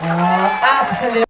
Ah, ah, você leu.